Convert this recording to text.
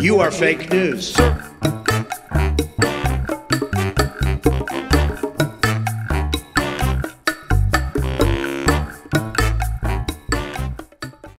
You are fake news.